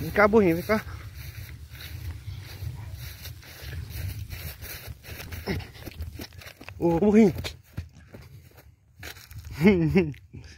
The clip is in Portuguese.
Vem cá, burrinho, vem cá. Ô, burrinho.